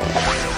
Bye.